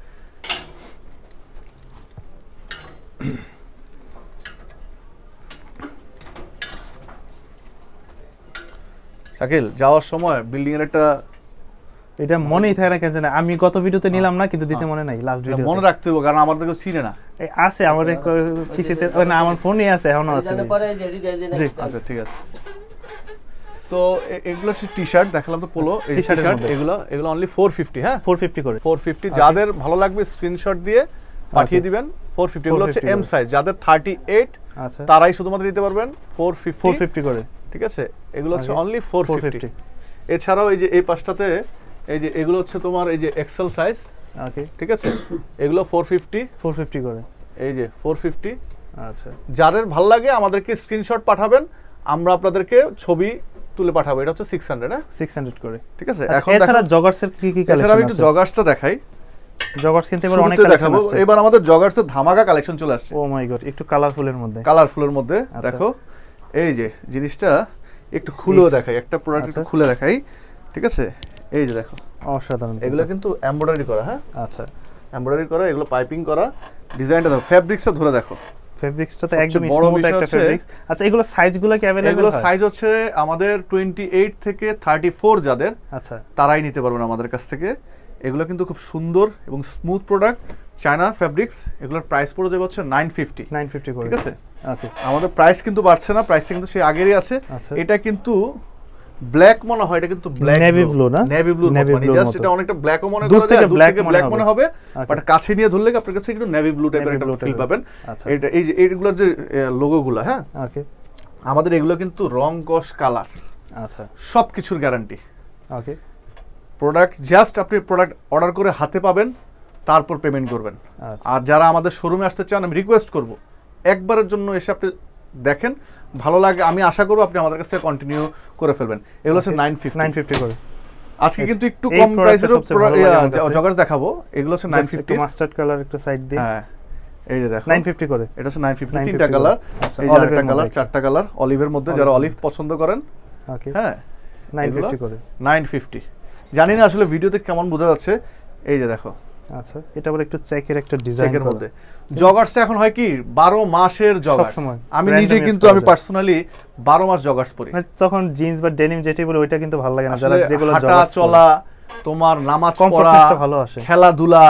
শাকিল যাওয়ার সময় বিল্ডিং এর একটা
এটা মনেই থাকে না কেন জানি আমি গত ভিডিওতে নিলাম না কিন্তু দিতে মনে নাই লাস্ট ভিডিও
মনে রাখতে হবে কারণ আমাদের কেউ চিনে না।
আছে আমার কিসিতে ও না আমার ফোনে আছে এখনও আছে। জি।
আচ্ছা ঠিক আছে। তো এগুলো হচ্ছে টি শার্ট দেখালাম তো পোলো এই টি শার্ট এগুলো এগুলো অনলি ফোর ফিফটি হ্যাঁ?
450 করে।
ফোর ফিফটি যাদের ভালো লাগবে স্ক্রিনশট দিয়ে পাঠিয়ে দিবেন। ফোর ফিফটি এগুলো হচ্ছে এম সাইজ যাদের থার্টি এইট
আচ্ছা।
তারাই শুধুমাত্র নিতে পারবেন ফোর ফিফটি
450 করে।
ঠিক আছে? এগুলো হচ্ছে অনলি ফোর ফিফটি
450
এছাড়াও এই যে এই পাশটাতে এই যে এগুলো হচ্ছে তোমার এই যে এক্সেল সাইজ
ওকে
ঠিক আছে? এগুলো ফোর ফিফটি
450 করে।
এই যে ফোর ফিফটি
আচ্ছা।
যাদের ভালো লাগে আমাদেরকে স্ক্রিনশট পাঠাবেন। আমরা আপনাদেরকে ছবি তুলে পাঠাবো। এটা হচ্ছে সিক্স হান্ড্রেড হ্যাঁ?
600 করে।
ঠিক আছে?
আচ্ছা,
এখন
এছাড়া জগার্সের কি কি কালেকশন আছে
এছাড়া আমি একটু জগার্সটা দেখাই।
জগার্স কিন্তু এবার অনেক
শুরুতে
কালেকশন
দেখাবো
আছে
এবার আমাদের জগার্সের ধামাকা কালেকশন চলে আসছে
ও মাই গড একটু কালারফুলের মধ্যে
কালারফুলের মধ্যে
আচ্ছা।
দেখো এই যে জিনিসটা একটু খুলেও
Yes.
দেখাই একটা প্রোডাক্ট একটু
আচ্ছা।
খুলে দেখাই ঠিক আছে এই যে দেখো
অসাধারণ
এগুলো কিন্তু এমব্রয়ডারি করা হ্যাঁ
আচ্ছা
এমব্রয়ডারি করা এগুলো পাইপিং করা ডিজাইনটা দেখো ফ্যাব্রিক্সটা ধরে দেখো
ফেব্রিক্সটা তো
সবচেয়ে
একদম
বড়
স্মুথ
বিষয়
একটা
হচ্ছে-
ফেব্রিক্স আচ্ছা এগুলো সাইজগুলো কি अवेलेबल
এগুলো
হয়
সাইজ হচ্ছে আমাদের টোয়েন্টি এইট থেকে থার্টি ফোর যাদের
আচ্ছা
তারাই নিতে পারবেন আমাদের কাছ থেকে এগুলো কিন্তু খুব সুন্দর এবং স্মুথ প্রোডাক্ট চায়না ফ্যাব্রিক্স এগুলোর প্রাইস পড়ে যাবে হচ্ছে নাইন ফিফটি
950 করে।
ঠিক আছে? আমাদের প্রাইস কিন্তু বাড়ছে না প্রাইসটা কিন্তু সেই আগেরই আছে।
আচ্ছা।
এটা কিন্তু ব্ল্যাক মনে হয় এটা কিন্তু ব্ল্যাক
Navy blue না?
নেভি ব্লু মানে জাস্ট এটা অনেকটা ব্ল্যাকও মনে
দূর
করা যায় দূর থেকে ব্ল্যাক মনে হবে। বাট কাছে নিয়ে ধরলে আপনার কাছে একটু নেভি ব্লু টাইপের একটা ফিল পাবেন।
আচ্ছা।
এটা এই যে এইগুলোর যে লোগোগুলো হ্যাঁ?
ওকে
আমাদের এগুলো কিন্তু রং কস কালার
আচ্ছা।
সব কিছুর গ্যারান্টি
ওকে
প্রোডাক্ট জাস্ট আপনি প্রোডাক্ট অর্ডার করে হাতে পাবেন তারপর পেমেন্ট করবেন।
আচ্ছা।
আর যারা আমাদের শোরুমে আসতে চান আমি রিকোয়েস্ট করব একবারের জন্য এসে আপনি দেখেন ভালো লাগে আমি আশা করব আপনি আমাদের কাছে কন্টিনিউ করে ফেলবেন। এগুলো হচ্ছে নাইন ফিফটি
নাইন ফিফটি করে।
আজকে কিন্তু একটু কম প্রাইসেরও
কাছে।
জগার্স দেখাবো এগুলো হচ্ছে নাইন ফিফটি
মাস্টার্ড কালার একটা সাইড দিয়ে।
হ্যাঁ এই যে দেখো।
নাইন ফিফটি করে।
এটা হচ্ছে নাইন ফিফটি
950
তিনটা কালার
আচ্ছা,
এই যে
এর
কালার চারটা কালার অলিভের মধ্যে যারা অলিভ পছন্দ করেন
ওকে
হ্যাঁ
নাইন
এগুলো?
ফিফটি করে।
নাইন ফিফটি জানি না আসলে ভিডিওতে কেমন বোঝা যাচ্ছে। এই যে দেখো।
আচ্ছা এটা আবার একটু চেকের একটা
ডিজাইনের মধ্যে। জগার্সটা এখন হয় কি? বারো মাসের জগার্স। আমি নিজে কিন্তু আমি পার্সোনালি বারো মাস জগার্স পরি।
তখন জিন্স বা ডেনিম যেটাই বলে ওইটা কিন্তু ভালো লাগে না। যারা যেগুলো জগার্স
চলা তোমার নামাজ পড়া
ভালো আসে।
খেলাধুলা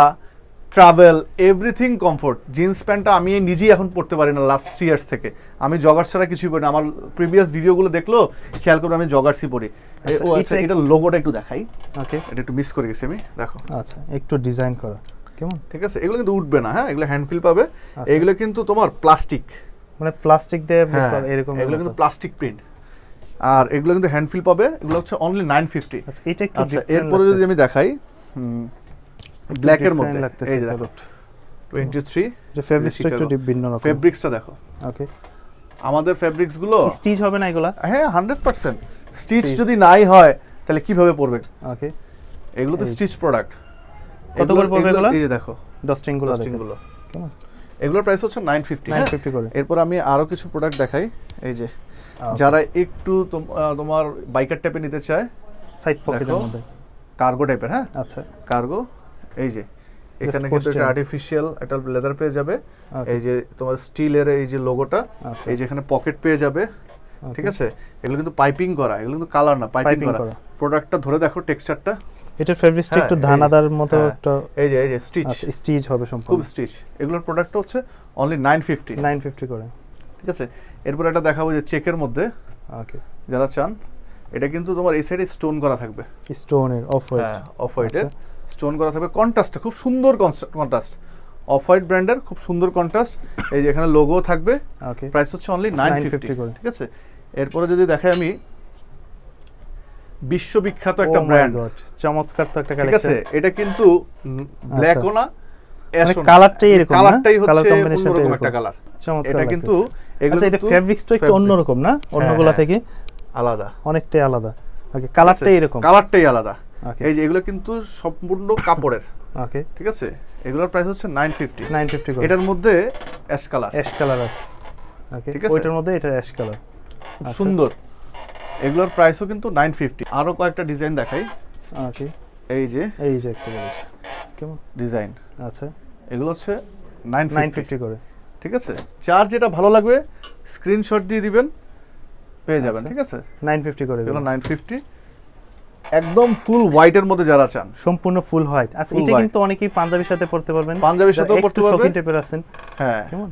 ট্রাভেল এভরিথিং কমফোর্ট জিন্স প্যান্টটা আমি নিজেই এখন পড়তে পারি না লাস্ট থ্রি ইয়ার্স থেকে। আমি জগার্স ছাড়া কিছুই পড়ি না। আমার প্রিভিয়াস ভিডিওগুলো দেখল খেয়াল করে আমি জগার্সই পড়ি
আচ্ছা,
ও আচ্ছা
এটা-
লোগোটা একটু দেখাই।
ওকে
এটা একটু মিস করে গেছি আমি দেখো।
আচ্ছা একটু ডিজাইন করা। কেমন?
ঠিক আছে এগুলো কিন্তু উঠবে না হ্যাঁ? এগুলো হ্যান্ডফিল পাবে।
আচ্ছা।
এগুলো কিন্তু তোমার প্লাস্টিক
মানে প্লাস্টিক দিয়ে
হ্যাঁ
এরকম
এগুলো কিন্তু প্লাস্টিক প্রিন্ট আর এগুলো কিন্তু হ্যান্ডফিল পাবে এগুলো হচ্ছে অনলি নাইন ফিফটি
আচ্ছা এটা একটু
আচ্ছা এরপরে যদি আমি। দেখাই ব্ল্যাকের মধ্যে। এই দেখো।
product।
টোয়েন্টি থ্রি
এটা ফেব্রিক্সটা একটু ভিন্ন রকম।
ফেব্রিক্সটা দেখো।
ওকে
আমাদের ফেব্রিক্সগুলো
স্টিচ হবে না এগুলা?
হ্যাঁ হান্ড্রেড পার্সেন্ট স্টিচ যদি নাই হয় তাহলে কীভাবে পড়বে
ওকে
এগুলো তো স্টিচ প্রোডাক্ট
কত করে পড়বে এগুলো?
এই যে দেখো। ডাস্টিংগুলো কাস্টিংগুলো
কেমন?
এগুলোর প্রাইস হচ্ছে নাইন ফিফটি
950 করে।
এরপর আমি আরও কিছু প্রোডাক্ট দেখাই। এই যে। যারা একটু তোম- তোমার বাইকার টাইপে নিতে চায়
সাইড পকেটের মধ্যে।
কার্গো টাইপের হ্যাঁ?
আচ্ছা।
কার্গো এই যে এখানে কিন্তু. একটা আর্টিফিশিয়াল একটা লেদার পেয়ে যাবে। এই যে তোমার স্টিলের এই যে লোগোটা
আচ্ছা।
এই যে এখানে পকেট পেয়ে যাবে ঠিক আছে? এগুলো কিন্তু পাইপিং করা এগুলো কিন্তু কালার না পাইপিং করা। প্রোডাক্টটা ধরে দেখো টেক্সচারটা
এটার ফেব্রিক্সটা
হ্যাঁ,
একটু ধানাদার মতো
হ্যাঁ,
একটা
এই যে এই যে স্টিচ
আচ্ছা স্টিচ হবে সম্পূর্ণ।
খুব স্টিচ এগুলোর প্রোডাক্ট হচ্ছে অনলি নাইন ফিফটি
950 করে।
ঠিক আছে? এরপর একটা দেখাবো যে চেকের মধ্যে।
ওকে
যারা চান এটা কিন্তু তোমার এই সাইডে স্টোন করা থাকবে।
স্টোনের অফ হোয়াইট
অফ হোয়াইটের স্টোন করা থাকবে। কন্ট্রাস্টটা খুব সুন্দর কন্ট্রাস্ট। অফ হোয়াইট ব্র্যান্ডের খুব সুন্দর কন্ট্রাস্ট। এই যে এখানে লোগো থাকবে।
ওকে
প্রাইস হচ্ছে অনলি নাইন
950 করে।
ঠিক আছে? এরপরে যদি দেখাই আমি বিশ্ববিখ্যাত একটা ব্র্যান্ড
চমৎকার তো একটা
ঠিক আছে? এটা কিন্তু ব্ল্যাকও না
মানে
না।
কালারটাই এরকম
কালারটাই
কালার
হচ্ছে
কম্বিনেশনটা
অন্যরকম
এরকম।
একটা কালার
চমৎকার
এটা কিন্তু এগুলো
আচ্ছা এটা
কিন্তু
ফেব্রিক্সটা একটু। অন্যরকম না? অন্যগুলা
হ্যাঁ,
থেকে?
আলাদা।
অনেকটাই আলাদা। ওকে কালারটাই এরকম।
কালারটাই আলাদা। এই যে এগুলো কিন্তু সম্পূর্ণ কাপড়ের।
ওকে
ঠিক আছে? এগুলোর প্রাইস হচ্ছে
950 950
এটার মধ্যে অ্যাশ কালার
অ্যাশ কালার আছে। ওকে
ঠিক আছে?
ওইটার মধ্যে এটা অ্যাশ আচ্ছা।
কালার সুন্দর। এগুলোর প্রাইসও কিন্তু 950 আরও কয়েকটা ডিজাইন দেখাই।
ওকে
এই যে।
এই যে একটা বলেছি কেমন?
ডিজাইন
আচ্ছা।
এগুলো হচ্ছে
950 করে।
ঠিক আছে? চার যেটা ভালো লাগবে স্ক্রিনশট দিয়ে দিবেন পেয়ে
আচ্ছা। যাবেন।
ঠিক আছে?
950 করে
এগুলো 950 একদম ফুল হোয়াইটের মধ্যে যারা চান।
সম্পূর্ণ ফুল হোয়াইট আচ্ছা এটা কিন্তু অনেকেই পাঞ্জাবির সাথে পড়তে পারবেন।
পাঞ্জাবির সাথেও পড়তে
একটু
পারবে।
শৌখিন টাইপের আছেন
হ্যাঁ।
কেমন?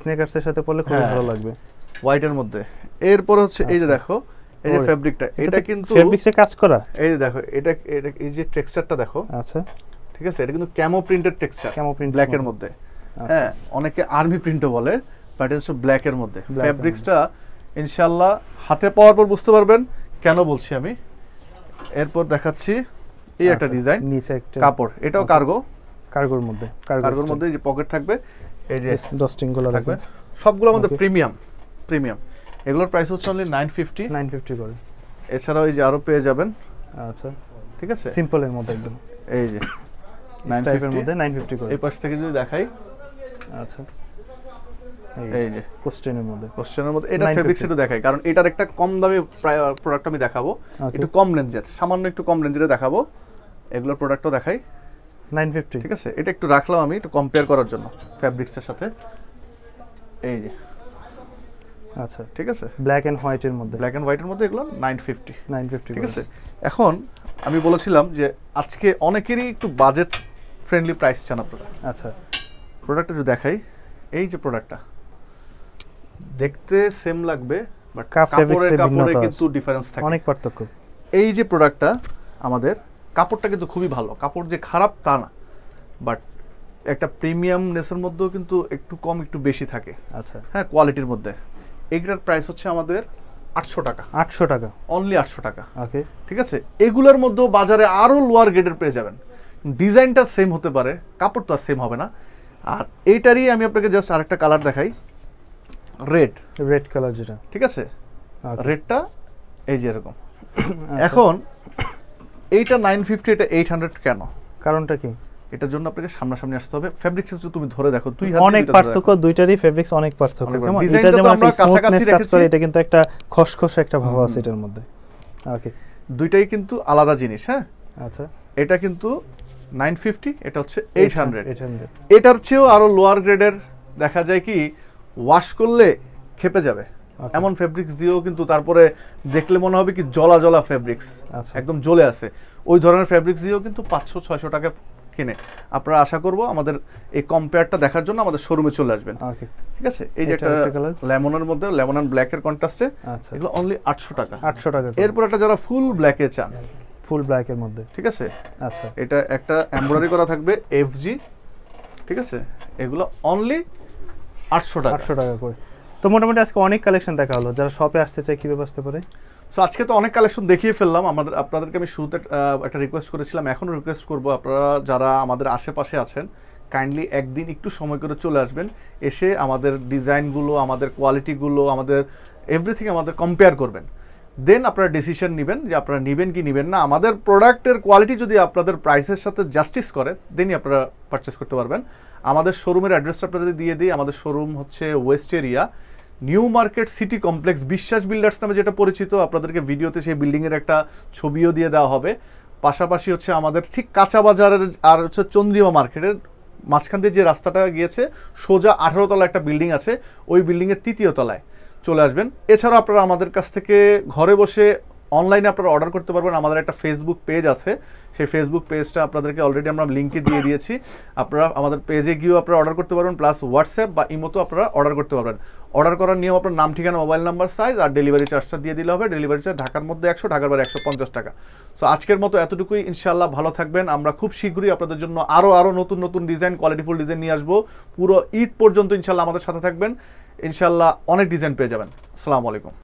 স্নেকার্সের সাথে পড়লে খুবই
হ্যাঁ।
ভালো লাগবে।
হোয়াইটের মধ্যে। এরপর হচ্ছে এই যে
আচ্ছা।
দেখো এই যে ফেব্রিকটা এটা কিন্তু
ফেব্রিক্সে কাজ করা?
এই যে দেখো এটা এটা এই যে টেক্সচারটা দেখো।
আচ্ছা।
ঠিক আছে? এটা কিন্তু camo printed texture
camo print
black এর মধ্যে।
আচ্ছা।
হ্যাঁ অনেকে আর্মি প্রিন্টও বলে বাট এটা হচ্ছে ব্ল্যাকের মধ্যে।
Black এর
ফ্যাব্রিক্সটা ইনশাল্লাহ হাতে পাওয়ার পর বুঝতে পারবেন। কেন বলছি আমি? এরপর দেখাচ্ছি এই একটা
আচ্ছা,
ডিজাইন
নিচে একটা
কাপড় এটাও কার্গো
কার্গোর মধ্যে
কার্গোর মধ্যে যে পকেট থাকবে এই যে
ডস্টিংগুলো
থাকবে। সবগুলো আমাদের প্রিমিয়াম প্রিমিয়াম এগুলোর প্রাইস হচ্ছে অনলি নাইন ফিফটি
950 করে।
এছাড়াও এই যে আরও পেয়ে যাবেন।
আচ্ছা।
ঠিক আছে?
সিম্পলের মধ্যে একদম।
এই যে
টাইপের
950
মধ্যে 950 করে।
এই পাশ থেকে যদি দেখাই।
আচ্ছা।
এই যে
কোশ্চেনের মধ্যে।
কোশ্চেনের মধ্যে। এটা
950
ফেব্রিক্স একটু দেখাই কারণ এটার একটা কম দামি প্রোডাক্ট আমি দেখাবো। একটু কম রেঞ্জের সামান্য একটু কম রেঞ্জের দেখাবো। এগুলোর প্রোডাক্টও দেখাই।
950
ঠিক আছে? এটা একটু রাখলাম আমি একটু কম্পেয়ার করার জন্য ফ্যাব্রিক্সের সাথে। এই যে।
আচ্ছা।
ঠিক আছে?
ব্ল্যাক এন্ড হোয়াইটের মধ্যে।
ব্ল্যাক হোয়াইটের মধ্যে এগুলো নাইন ফিফটি
950
ঠিক আছে? এখন আমি বলেছিলাম যে আজকে অনেকেরই একটু বাজেট ফ্রেন্ডলি প্রাইস চান আপনারা।
আচ্ছা।
প্রোডাক্টটা একটু দেখাই। এই যে প্রোডাক্টটা দেখতে সেম লাগবে বাট কাপড়ের কাপড়ে কিন্তু ডিফারেন্স থাকে।
অনেক পার্থক্য।
এই যে প্রোডাক্টটা আমাদের কাপড়টা কিন্তু খুবই ভালো। কাপড় যে খারাপ তা না। বাট একটা প্রিমিয়ামনেসের মধ্যেও কিন্তু একটু কম একটু বেশি থাকে।
আচ্ছা।
হ্যাঁ কোয়ালিটির মধ্যে। এইটার প্রাইস হচ্ছে আমাদের আটশো টাকা।
আটশো টাকা।
অনলি আটশো টাকা।
ওকে
ঠিক আছে? এগুলোর মধ্যেও বাজারে আরও লোয়ার গ্রেডের পেয়ে যাবেন। ডিজাইনটা সেম হতে পারে। কাপড় তো আর সেম হবে না। আর এইটারই আমি আপনাকে জাস্ট আরেকটা কালার দেখাই। রেড
রেড কালার যেটা।
ঠিক আছে? রেডটা এই যে এরকম।
আচ্ছা।
এখন এইটা নাইন ফিফটি এটা এইট হান্ড্রেড কেন?
কারণটা কি?
এটার জন্য আপনাকে সামনাসামনি আসতে হবে। ফ্যাব্রিক্স যদি তুমি ধরে দেখো দুই হাতে
অনেক পার্থক্য দুইটারই ফেব্রিক্স অনেক পার্থক্য। কেমন? এটা যেমন
আমরা কাছাকাছি রেখেছি।
এটা কিন্তু একটা খসখসে একটা ভাব আছে এটার মধ্যে। ওকে
দুইটাই কিন্তু আলাদা জিনিস হ্যাঁ?
আচ্ছা।
এটা কিন্তু নাইন ফিফটি এটা হচ্ছে এইট হান্ড্রেড
800
এটার চেয়েও আরও লোয়ার গ্রেডের দেখা যায় কি ওয়াশ করলে খেপে যাবে। এমন ফেব্রিক্স দিয়েও কিন্তু তারপরে দেখলে মনে হবে কি জলা জলা ফেব্রিক্স
আচ্ছা।
একদম জ্বলে আছে। ওই ধরনের ফেব্রিক্স দিয়েও কিন্তু পাঁচশো ছয়শো টাকা কিনে। আপনারা আশা করব আমাদের এই কম্পেয়ারটা দেখার জন্য আমাদের শোরুমে চলে আসবেন। ঠিক আছে? এই যে একটা লেমনের মধ্যে লেমন অ্যান্ড ব্ল্যাকের কন্ট্রাস্টে এগুলো অনলি আটশো টাকা।
800 টাকা
এরপর একটা যারা ফুল ব্ল্যাকে চান
ফুল ব্ল্যাক এর মধ্যে।
ঠিক আছে?
আচ্ছা।
এটা একটা এমব্রয়ডারি করা থাকবে এফজি ঠিক আছে? এগুলো অনলি আটশো টাকা।
800 টাকা করে। তো মোটামুটি আজকে অনেক কালেকশন দেখা হলো। যারা শপে আসতে চায় কীভাবে আসতে পারে
সো আজকে তো অনেক কালেকশন দেখিয়ে ফেললাম। আমাদের আপনাদেরকে আমি শুরুতে একটা রিকোয়েস্ট করেছিলাম। এখনও রিকোয়েস্ট করব। আপনারা যারা আমাদের আশেপাশে আছেন কাইন্ডলি একদিন একটু সময় করে চলে আসবেন। এসে আমাদের ডিজাইনগুলো আমাদের কোয়ালিটিগুলো আমাদের এভরিথিং আমাদের কম্পেয়ার করবেন। দেন আপনারা ডিসিশন নেবেন যে আপনারা নেবেন কি নেবেন না। আমাদের প্রোডাক্টের কোয়ালিটি যদি আপনাদের প্রাইসের সাথে জাস্টিস করে দেনই আপনারা পারচেস করতে পারবেন। আমাদের শোরুমের অ্যাড্রেসটা আপনাদের দিয়ে দিই। আমাদের শোরুম হচ্ছে west area New Market city complex Biswas builders নামে যেটা পরিচিত। আপনাদেরকে ভিডিওতে সেই বিল্ডিংয়ের একটা ছবিও দিয়ে দেওয়া হবে। পাশাপাশি হচ্ছে আমাদের ঠিক কাঁচা বাজারের আর হচ্ছে চন্দ্রিমা মার্কেটের মাঝখান দিয়ে যে রাস্তাটা গিয়েছে, সোজা আঠারো তলা একটা বিল্ডিং আছে। ওই বিল্ডিংয়ের তৃতীয় তলায়। চলে আসবেন। এছাড়া আপনারা আমাদের কাছ থেকে ঘরে বসে অনলাইনে আপনারা অর্ডার করতে পারবেন। আমাদের একটা ফেসবুক পেজ আছে। সেই ফেসবুক পেজটা আপনাদেরকে অলরেডি আমরা লিঙ্কে দিয়ে দিয়েছি। আপনারা আমাদের পেজে গিয়েও আপনারা অর্ডার করতে পারবেন প্লাস হোয়াটসঅ্যাপ বা ইমোতেও আপনারা অর্ডার করতে পারবেন। অর্ডার করার নিয়ম আপনার নাম, ঠিকানা মোবাইল নাম্বার সাইজ আর ডেলিভারি চার্জটা দিয়ে দিলে হবে। ডেলিভারি চার্জ ঢাকার মধ্যে একশো, ঢাকার বাইরে একশো পঞ্চাশ টাকা। সো আজকের মতো এতটুকুই। ইনশাল্লাহ ভালো থাকবেন। আমরা খুব শীঘ্রই আপনাদের জন্য আরও আরও নতুন নতুন ডিজাইন কোয়ালিটিফুল ডিজাইন নিয়ে আসব। পুরো ঈদ পর্যন্ত ইনশাল্লাহ আমাদের সাথে থাকবেন। ইনশাল্লাহ অনেক ডিজাইন পেয়ে যাবেন। আসসালামু আলাইকুম।